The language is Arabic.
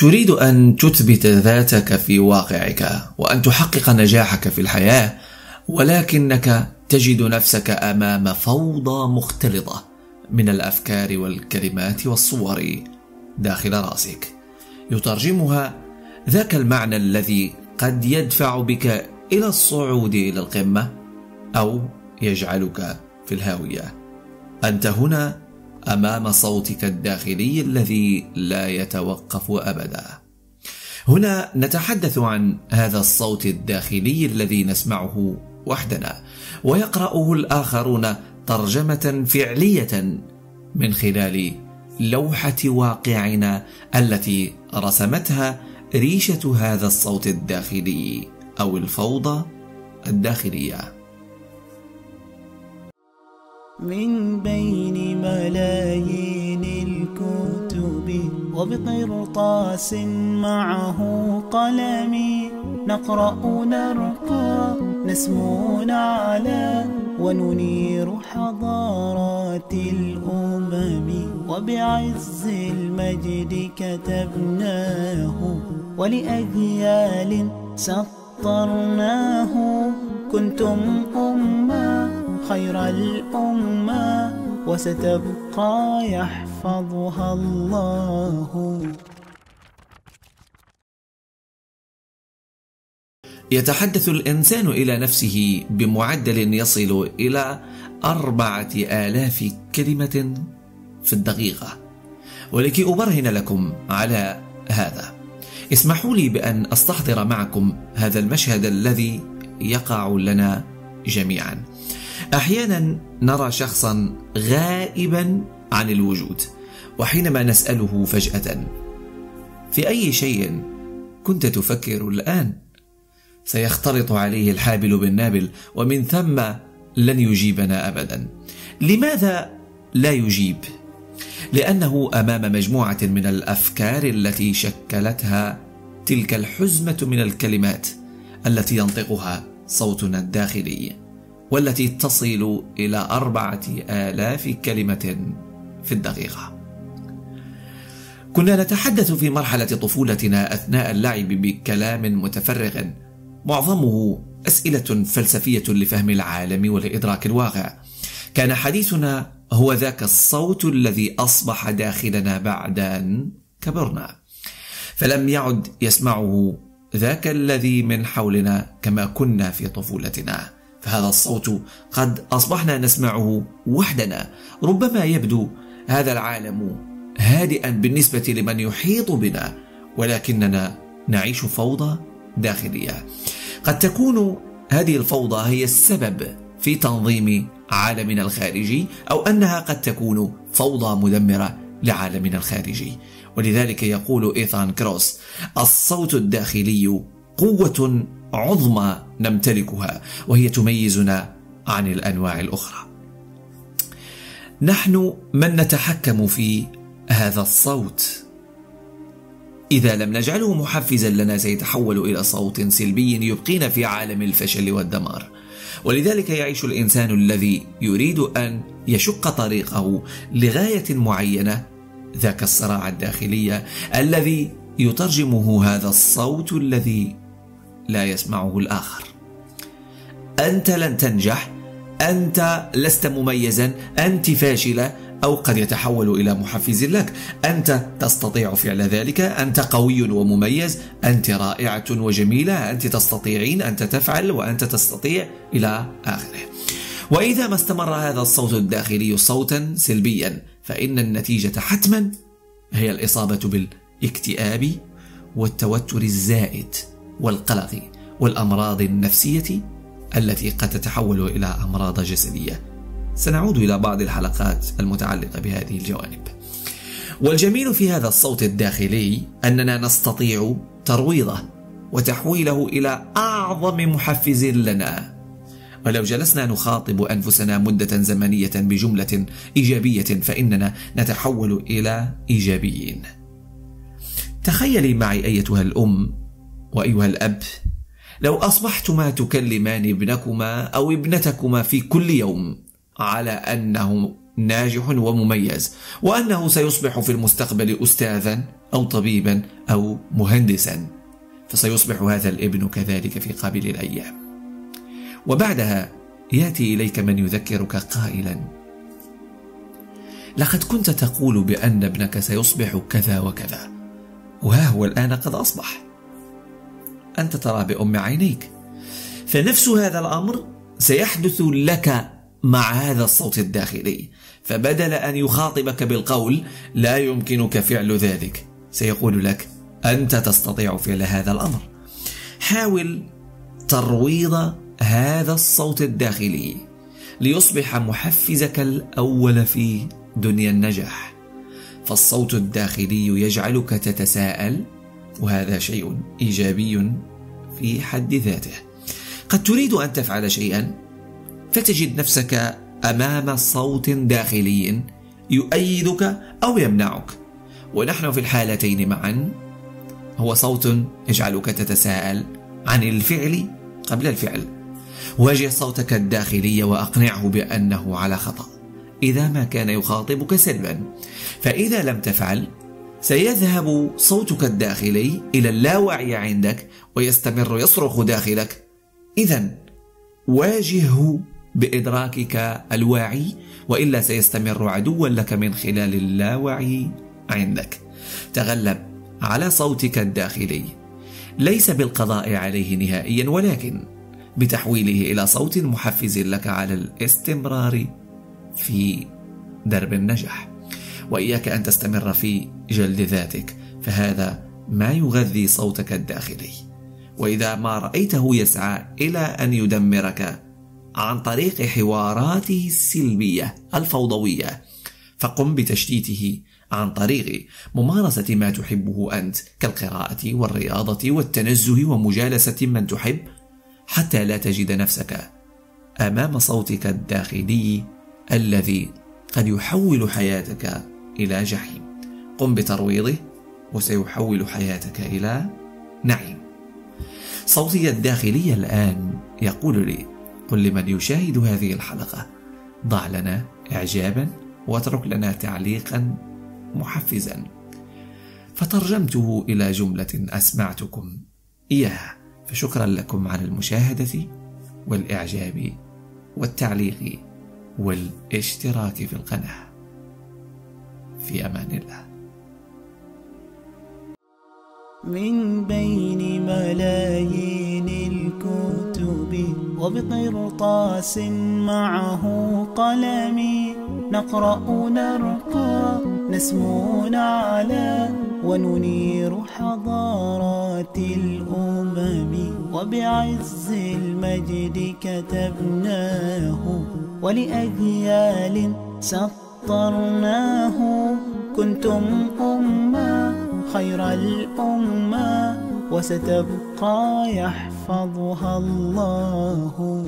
تريد أن تثبت ذاتك في واقعك وأن تحقق نجاحك في الحياة ولكنك تجد نفسك أمام فوضى مختلطة من الأفكار والكلمات والصور داخل رأسك. يترجمها ذاك المعنى الذي قد يدفع بك إلى الصعود إلى القمة أو يجعلك في الهاوية. أنت هنا أمام صوتك الداخلي الذي لا يتوقف أبدا. هنا نتحدث عن هذا الصوت الداخلي الذي نسمعه وحدنا ويقرأه الآخرون ترجمة فعلية من خلال لوحة واقعنا التي رسمتها ريشة هذا الصوت الداخلي أو الفوضى الداخلية. من بين ملايين الكتب وبقرطاس معه قلمي. نقرأ نرقى نسمو نعلى وننير حضارات الأمم. وبعز المجد كتبناه ولأجيال سطرناه. كنتم أمة خير الأمة وستبقى يحفظها الله. يتحدث الإنسان إلى نفسه بمعدل يصل إلى أربعة آلاف كلمة في الدقيقة. ولكي أبرهن لكم على هذا اسمحوا لي بأن أستحضر معكم هذا المشهد الذي يقع لنا جميعا. أحيانا نرى شخصا غائبا عن الوجود وحينما نسأله فجأة في أي شيء كنت تفكر الآن؟ سيختلط عليه الحابل بالنابل ومن ثم لن يجيبنا ابدا. لماذا لا يجيب؟ لأنه أمام مجموعة من الأفكار التي شكلتها تلك الحزمة من الكلمات التي ينطقها صوتنا الداخلي. والتي تصل إلى أربعة آلاف كلمة في الدقيقة. كنا نتحدث في مرحلة طفولتنا أثناء اللعب بكلام متفرغ. معظمه أسئلة فلسفية لفهم العالم ولادراك الواقع. كان حديثنا هو ذاك الصوت الذي أصبح داخلنا بعد أن كبرنا. فلم يعد يسمعه ذاك الذي من حولنا كما كنا في طفولتنا. فهذا الصوت قد أصبحنا نسمعه وحدنا. ربما يبدو هذا العالم هادئا بالنسبة لمن يحيط بنا ولكننا نعيش فوضى داخلية. قد تكون هذه الفوضى هي السبب في تنظيم عالمنا الخارجي أو أنها قد تكون فوضى مدمرة لعالمنا الخارجي. ولذلك يقول إيثان كروس الصوت الداخلي قوة عظمى نمتلكها وهي تميزنا عن الأنواع الأخرى. نحن من نتحكم في هذا الصوت. إذا لم نجعله محفزا لنا سيتحول إلى صوت سلبي يبقينا في عالم الفشل والدمار. ولذلك يعيش الإنسان الذي يريد أن يشق طريقه لغاية معينة ذاك الصراع الداخلي الذي يترجمه هذا الصوت الذي لا يسمعه الآخر. أنت لن تنجح. أنت لست مميزا. أنت فاشلة. أو قد يتحول إلى محفز لك. أنت تستطيع فعل ذلك. أنت قوي ومميز. أنت رائعة وجميلة. أنت تستطيعين أنت تفعل وأنت تستطيع إلى آخره. وإذا ما استمر هذا الصوت الداخلي صوتا سلبيا فإن النتيجة حتما هي الإصابة بالإكتئاب والتوتر الزائد والقلق والأمراض النفسية التي قد تتحول إلى أمراض جسدية سنعود إلى بعض الحلقات المتعلقة بهذه الجوانب. والجميل في هذا الصوت الداخلي أننا نستطيع ترويضه وتحويله إلى أعظم محفز لنا. ولو جلسنا نخاطب أنفسنا مدة زمنية بجملة إيجابية فإننا نتحول إلى إيجابيين. تخيلي معي أيتها الأم وأيها الأب لو أصبحتما تكلمان ابنكما أو ابنتكما في كل يوم على أنه ناجح ومميز وأنه سيصبح في المستقبل أستاذا أو طبيبا أو مهندسا فسيصبح هذا الابن كذلك في قابل الأيام. وبعدها يأتي إليك من يذكرك قائلا لقد كنت تقول بأن ابنك سيصبح كذا وكذا وها هو الآن قد أصبح. انت ترى بأم عينيك. فنفس هذا الأمر سيحدث لك مع هذا الصوت الداخلي. فبدل أن يخاطبك بالقول لا يمكنك فعل ذلك سيقول لك أنت تستطيع فعل هذا الأمر. حاول ترويض هذا الصوت الداخلي ليصبح محفزك الأول في دنيا النجاح. فالصوت الداخلي يجعلك تتساءل وهذا شيء إيجابي في حد ذاته. قد تريد أن تفعل شيئا فتجد نفسك أمام صوت داخلي يؤيدك أو يمنعك. ونحن في الحالتين معا هو صوت يجعلك تتساءل عن الفعل قبل الفعل. واجه صوتك الداخلي وأقنعه بأنه على خطأ إذا ما كان يخاطبك سلبا. فإذا لم تفعل سيذهب صوتك الداخلي إلى اللاوعي عندك ويستمر يصرخ داخلك. اذا واجهه بإدراكك الواعي وإلا سيستمر عدوا لك من خلال اللاوعي عندك. تغلب على صوتك الداخلي. ليس بالقضاء عليه نهائيا ولكن بتحويله إلى صوت محفز لك على الاستمرار في درب النجاح. وإياك أن تستمر في جلد ذاتك فهذا ما يغذي صوتك الداخلي. وإذا ما رأيته يسعى إلى أن يدمرك عن طريق حواراته السلبية الفوضوية. فقم بتشتيته عن طريق ممارسة ما تحبه أنت كالقراءة والرياضة والتنزه ومجالسة من تحب حتى لا تجد نفسك أمام صوتك الداخلي الذي قد يحول حياتك إلى جحيم. قم بترويضه وسيحول حياتك إلى نعيم. صوتي الداخلي الآن يقول لي قل لمن يشاهد هذه الحلقة. ضع لنا اعجابا واترك لنا تعليقا محفزا. فترجمته إلى جملة أسمعتكم إياها. فشكرا لكم على المشاهدة والإعجاب والتعليق والاشتراك في القناة. في أمان الله. من بين ملايين الكتب وبقرطاس معه قلم نقرأ نرقى نسمو على وننير حضارات الأمم. وبعز المجد كتبناه ولأجيال سطرناه كنتم أمة خير الأمة وستبقى يحفظها الله.